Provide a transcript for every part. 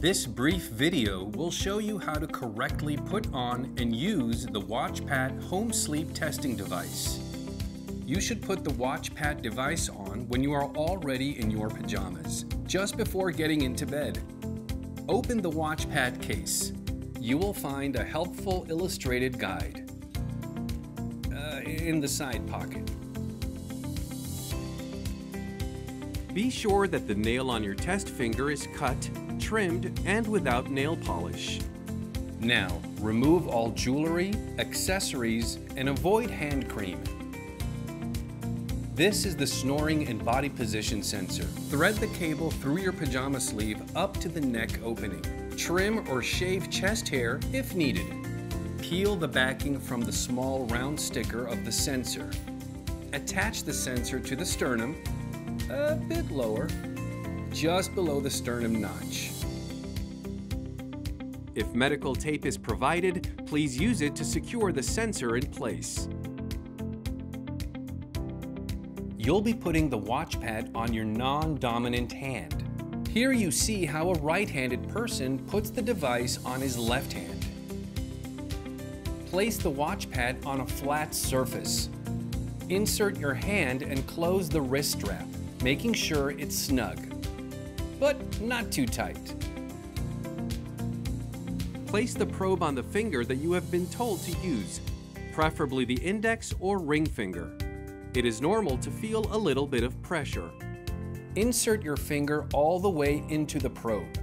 This brief video will show you how to correctly put on and use the WatchPat home sleep testing device. You should put the WatchPat device on when you are already in your pajamas, just before getting into bed. Open the WatchPat case. You will find a helpful illustrated guide uh, in the side pocket. Be sure that the nail on your test finger is cut, trimmed, and without nail polish. Now, remove all jewelry, accessories, and avoid hand cream. This is the snoring and body position sensor. Thread the cable through your pajama sleeve up to the neck opening. Trim or shave chest hair if needed. Peel the backing from the small round sticker of the sensor. Attach the sensor to the sternum a bit lower, just below the sternum notch. If medical tape is provided, please use it to secure the sensor in place. You'll be putting the WatchPat on your non-dominant hand. Here you see how a right-handed person puts the device on his left hand. Place the WatchPat on a flat surface. Insert your hand and close the wrist strap making sure it's snug, but not too tight. Place the probe on the finger that you have been told to use, preferably the index or ring finger. It is normal to feel a little bit of pressure. Insert your finger all the way into the probe.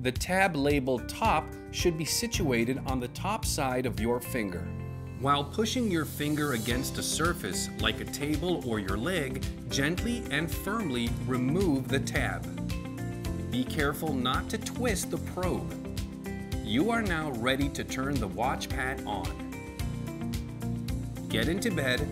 The tab labeled top should be situated on the top side of your finger. While pushing your finger against a surface like a table or your leg, gently and firmly remove the tab. Be careful not to twist the probe. You are now ready to turn the WatchPat on. Get into bed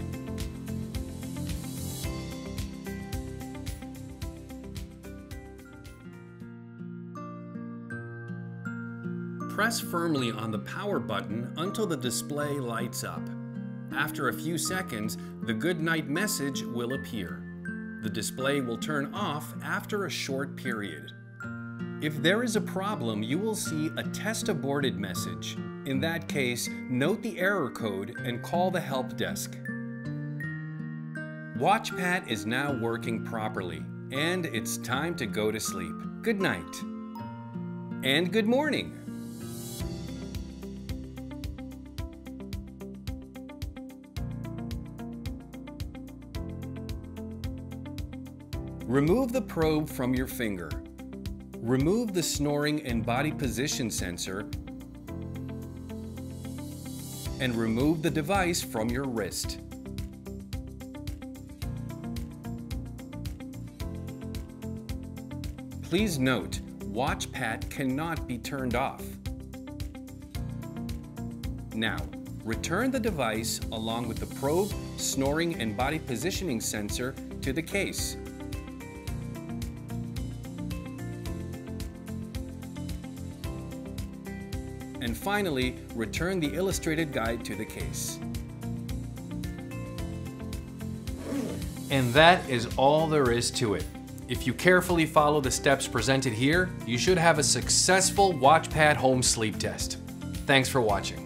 Press firmly on the power button until the display lights up. After a few seconds, the good night message will appear. The display will turn off after a short period. If there is a problem, you will see a test aborted message. In that case, note the error code and call the help desk. WatchPat is now working properly, and it's time to go to sleep. Good night. And good morning. Remove the probe from your finger. Remove the snoring and body position sensor and remove the device from your wrist. Please note, WatchPat cannot be turned off. Now, return the device along with the probe, snoring, and body positioning sensor to the case. And finally, return the illustrated guide to the case. And that is all there is to it. If you carefully follow the steps presented here, you should have a successful WatchPAT home sleep test. Thanks for watching.